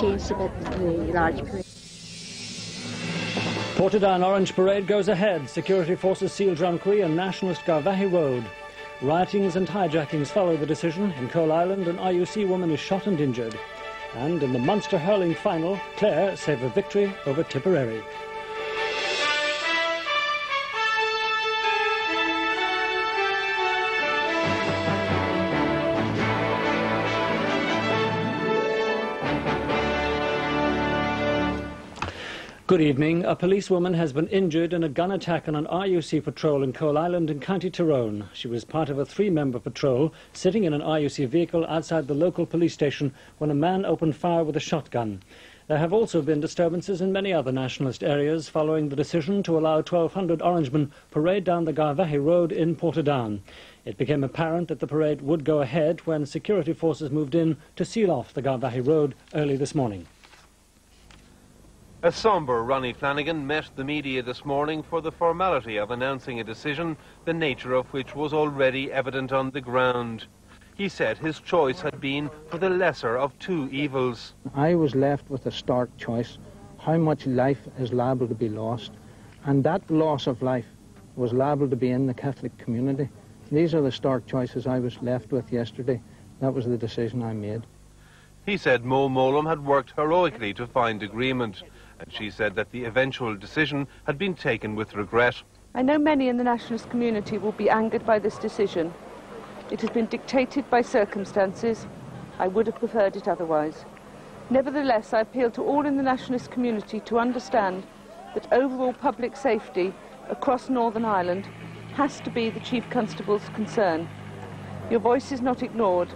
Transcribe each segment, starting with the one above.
the large parade. Portadown Orange Parade goes ahead. Security forces seal Drumcree and nationalist Garvaghey Road. Riotings and hijackings follow the decision. In Coalisland, an RUC woman is shot and injured. And in the Munster hurling final, Clare save a victory over Tipperary. Good evening. A policewoman has been injured in a gun attack on an RUC patrol in Coalisland in County Tyrone. She was part of a three-member patrol sitting in an RUC vehicle outside the local police station when a man opened fire with a shotgun. There have also been disturbances in many other nationalist areas following the decision to allow 1,200 Orangemen parade down the Garvaghey Road in Portadown. It became apparent that the parade would go ahead when security forces moved in to seal off the Garvaghey Road early this morning. A sombre Ronnie Flanagan met the media this morning for the formality of announcing a decision, the nature of which was already evident on the ground. He said his choice had been for the lesser of two evils. I was left with a stark choice, how much life is liable to be lost, and that loss of life was liable to be in the Catholic community. These are the stark choices I was left with yesterday. That was the decision I made. He said Mo Mowlam had worked heroically to find agreement and she said that the eventual decision had been taken with regret. I know many in the nationalist community will be angered by this decision. It has been dictated by circumstances. I would have preferred it otherwise. Nevertheless, I appeal to all in the nationalist community to understand that overall public safety across Northern Ireland has to be the Chief Constable's concern. Your voice is not ignored.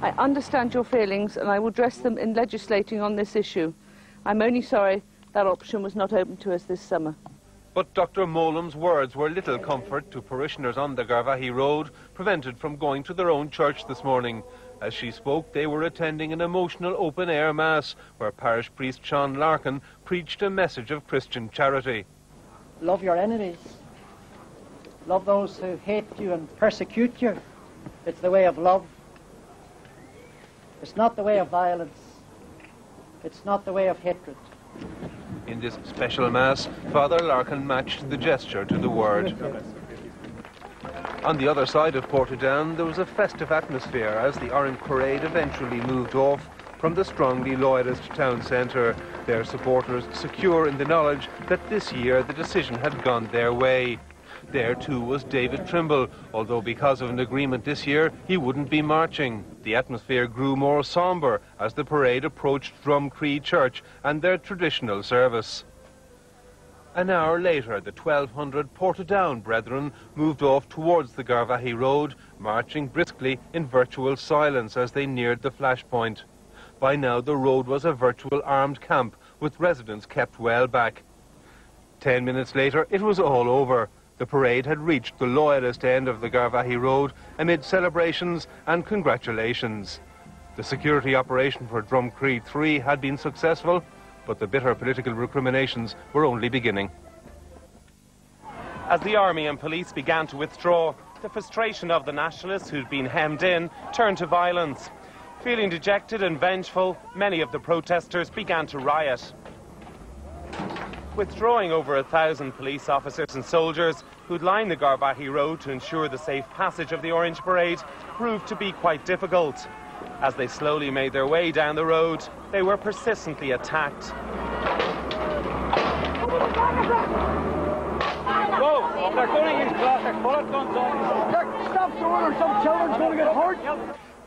I understand your feelings and I will address them in legislating on this issue. I'm only sorry that option was not open to us this summer. But Dr Mowlam's words were little comfort to parishioners on the Garvaghey Road, prevented from going to their own church this morning. As she spoke, they were attending an emotional open-air mass, where parish priest Sean Larkin preached a message of Christian charity. Love your enemies. Love those who hate you and persecute you. It's the way of love. It's not the way of violence. It's not the way of hatred. This special Mass, Father Larkin matched the gesture to the word. On the other side of Portadown, there was a festive atmosphere as the Orange Parade eventually moved off from the strongly loyalist town centre, their supporters secure in the knowledge that this year the decision had gone their way. There too was David Trimble, although because of an agreement this year, he wouldn't be marching. The atmosphere grew more sombre as the parade approached Drumcree Church and their traditional service. An hour later, the 1200 Portadown brethren moved off towards the Garvaghey Road, marching briskly in virtual silence as they neared the flashpoint. By now, the road was a virtual armed camp, with residents kept well back. Ten minutes later, it was all over. The parade had reached the loyalist end of the Garvaghey Road amid celebrations and congratulations. The security operation for Drumcree 3 had been successful, but the bitter political recriminations were only beginning. As the army and police began to withdraw, the frustration of the nationalists who'd been hemmed in turned to violence. Feeling dejected and vengeful, many of the protesters began to riot withdrawing over a thousand police officers and soldiers who'd line the Garvaghey Road to ensure the safe passage of the Orange Parade proved to be quite difficult. As they slowly made their way down the road, they were persistently attacked.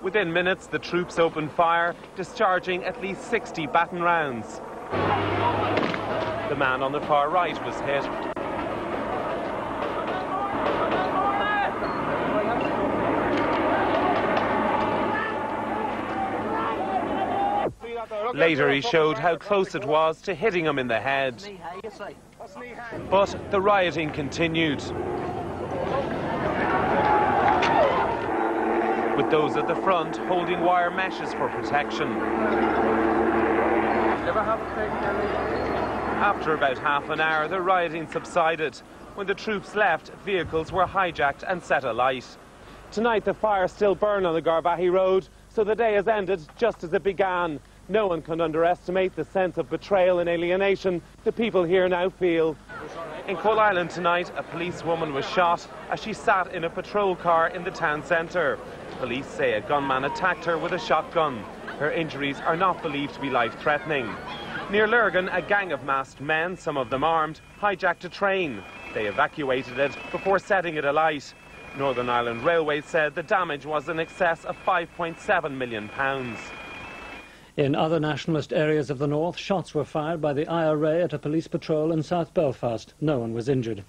Within minutes, the troops opened fire, discharging at least 60 baton rounds. The man on the far right was hit. Later he showed how close it was to hitting him in the head. But the rioting continued. With those at the front holding wire meshes for protection. After about half an hour, the rioting subsided. When the troops left, vehicles were hijacked and set alight. Tonight, the fires still burn on the Garvaghey Road, so the day has ended just as it began. No one can underestimate the sense of betrayal and alienation the people here now feel. In Coalisland tonight, a policewoman was shot as she sat in a patrol car in the town centre. Police say a gunman attacked her with a shotgun. Her injuries are not believed to be life-threatening. Near Lurgan, a gang of masked men, some of them armed, hijacked a train. They evacuated it before setting it alight. Northern Ireland Railways said the damage was in excess of £5.7 million. In other nationalist areas of the north, shots were fired by the IRA at a police patrol in South Belfast. No one was injured.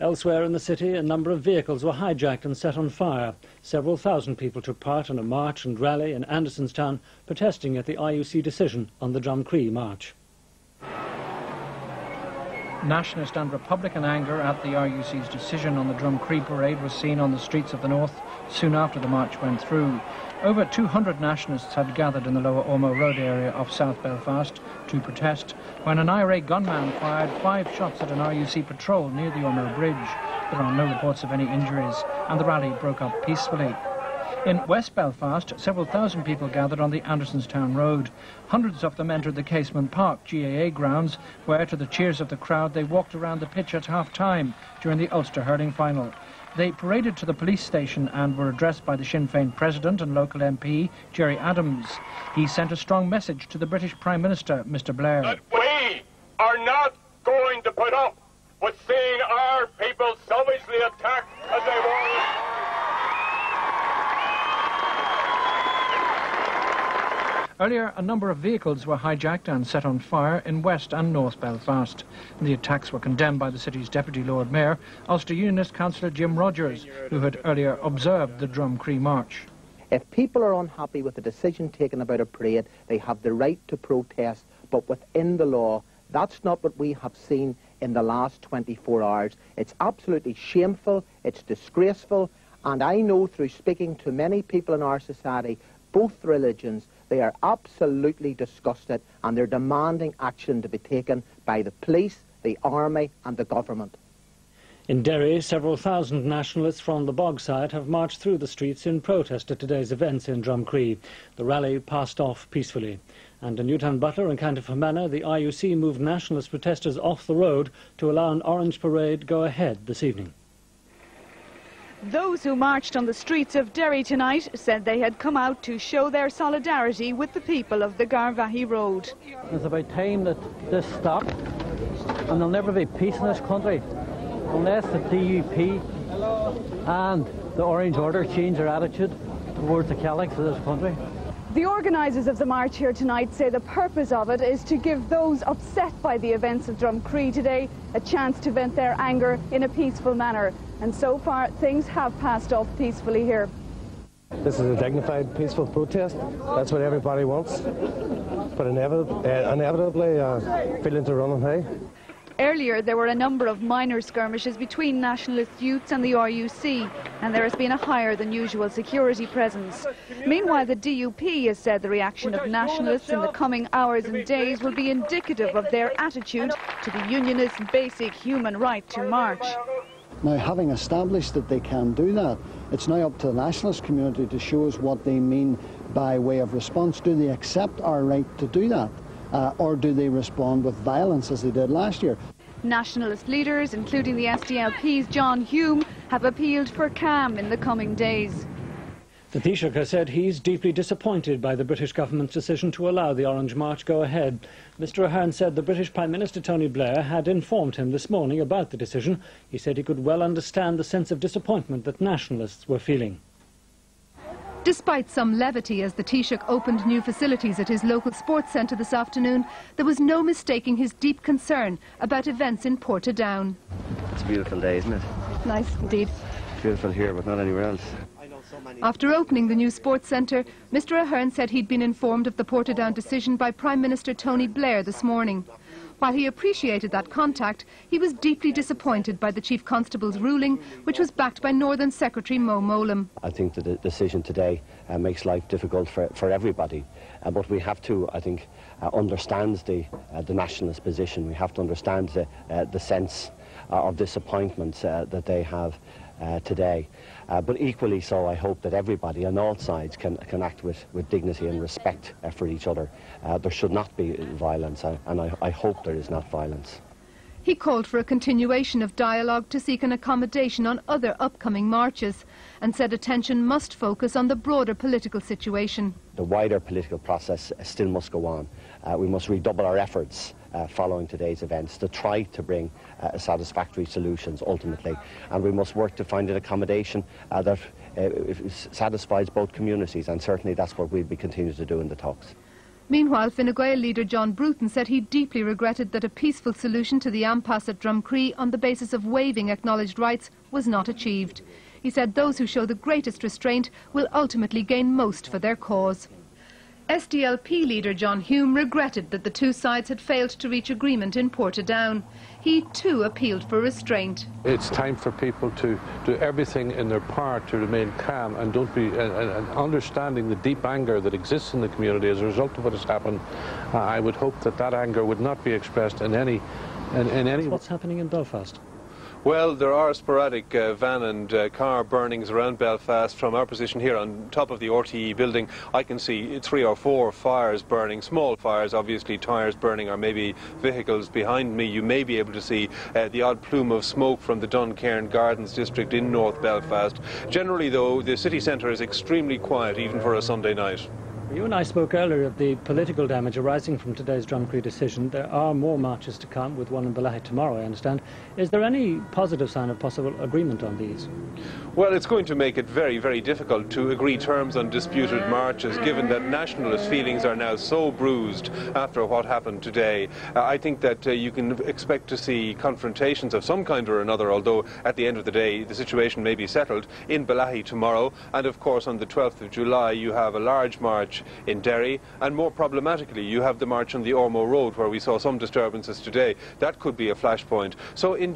Elsewhere in the city, a number of vehicles were hijacked and set on fire. Several thousand people took part in a march and rally in Andersonstown, protesting at the RUC decision on the Drumcree march. Nationalist and Republican anger at the RUC's decision on the Drumcree parade was seen on the streets of the north soon after the march went through. Over 200 nationalists had gathered in the lower Ormeau Road area of South Belfast to protest when an IRA gunman fired five shots at an RUC patrol near the Ormeau Bridge. There are no reports of any injuries and the rally broke up peacefully. In West Belfast, several thousand people gathered on the Andersonstown Road. Hundreds of them entered the Casement Park GAA grounds, where, to the cheers of the crowd, they walked around the pitch at half-time during the Ulster hurling final. They paraded to the police station and were addressed by the Sinn Féin president and local MP, Gerry Adams. He sent a strong message to the British Prime Minister, Mr Blair. That we are not going to put up with seeing our people savagely attacked as they were. Earlier, a number of vehicles were hijacked and set on fire in West and North Belfast. The attacks were condemned by the city's Deputy Lord Mayor, Ulster Unionist Councillor Jim Rogers, who had earlier observed the Drumcree March. If people are unhappy with the decision taken about a parade, they have the right to protest, but within the law. That's not what we have seen in the last 24 hours. It's absolutely shameful, it's disgraceful, and I know through speaking to many people in our society, both religions, they are absolutely disgusted and they're demanding action to be taken by the police, the army and the government. In Derry, several thousand nationalists from the Bogside have marched through the streets in protest at today's events in Drumcree. The rally passed off peacefully. And in Newtownbutler and County Fermanagh, the RUC moved nationalist protesters off the road to allow an orange parade go ahead this evening. Those who marched on the streets of Derry tonight said they had come out to show their solidarity with the people of the Garvaghey Road. It's about time that this stopped and there'll never be peace in this country unless the DUP and the Orange Order change their attitude towards the Catholics of this country. The organisers of the march here tonight say the purpose of it is to give those upset by the events of Drumcree today a chance to vent their anger in a peaceful manner. And so far, things have passed off peacefully here. This is a dignified, peaceful protest. That's what everybody wants. But inevitably, uh, inevitably uh, feelings are running high. Earlier, there were a number of minor skirmishes between nationalist youths and the RUC, and there has been a higher than usual security presence. Meanwhile, the DUP has said the reaction of nationalists in the coming hours and days will be indicative of their attitude to the unionist basic human right to march. Now, having established that they can do that, it's now up to the nationalist community to show us what they mean by way of response. Do they accept our right to do that? Uh, or do they respond with violence as they did last year? Nationalist leaders, including the SDLP's John Hume, have appealed for calm in the coming days. The Taoiseach has said he's deeply disappointed by the British government's decision to allow the Orange March go ahead. Mr Ahern said the British Prime Minister Tony Blair had informed him this morning about the decision. He said he could well understand the sense of disappointment that nationalists were feeling. Despite some levity as the Taoiseach opened new facilities at his local sports centre this afternoon, there was no mistaking his deep concern about events in Portadown. It's a beautiful day, isn't it? Nice, indeed. Beautiful here, but not anywhere else. After opening the new sports centre, Mr Ahern said he'd been informed of the Portadown decision by Prime Minister Tony Blair this morning. While he appreciated that contact, he was deeply disappointed by the Chief Constable's ruling, which was backed by Northern Secretary Mo Mowlam. I think that the decision today uh, makes life difficult for, for everybody. Uh, but we have to, I think, uh, understand the, uh, the nationalist position. We have to understand the, uh, the sense uh, of disappointment that they have today. Uh, but equally so, I hope that everybody on all sides can, can act with, with dignity and respect uh, for each other. Uh, there should not be violence, uh, and I, I hope there is not violence. He called for a continuation of dialogue to seek an accommodation on other upcoming marches and said attention must focus on the broader political situation. The wider political process still must go on. Uh, we must redouble our efforts uh, following today's events to try to bring uh, satisfactory solutions ultimately. And we must work to find an accommodation uh, that uh, satisfies both communities, and certainly that's what we'll be continuing to do in the talks. Meanwhile, Fine Gael leader John Bruton said he deeply regretted that a peaceful solution to the impasse at Drumcree on the basis of waiving acknowledged rights was not achieved. He said those who show the greatest restraint will ultimately gain most for their cause. SDLP leader John Hume regretted that the two sides had failed to reach agreement in Portadown. He too appealed for restraint. It's time for people to do everything in their power to remain calm and don't be and, and understanding the deep anger that exists in the community as a result of what has happened. Uh, I would hope that that anger would not be expressed in any in, in any. What's happening in Belfast? Well, there are sporadic uh, van and uh, car burnings around Belfast. From our position here on top of the RTE building, I can see three or four fires burning, small fires, obviously tyres burning or maybe vehicles behind me. You may be able to see uh, the odd plume of smoke from the Duncairn Gardens district in North Belfast. Generally, though, the city centre is extremely quiet, even for a Sunday night. You and I spoke earlier of the political damage arising from today's Drumcree decision. There are more marches to come, with one in Bellaghy tomorrow, I understand. Is there any positive sign of possible agreement on these? Well, it's going to make it very, very difficult to agree terms on disputed marches, given that nationalist feelings are now so bruised after what happened today. Uh, I think that uh, you can expect to see confrontations of some kind or another, although at the end of the day, the situation may be settled in Bellaghy tomorrow. And of course, on the 12th of July, you have a large march in Derry. And more problematically, you have the march on the Ormeau Road, where we saw some disturbances today. That could be a flashpoint. So in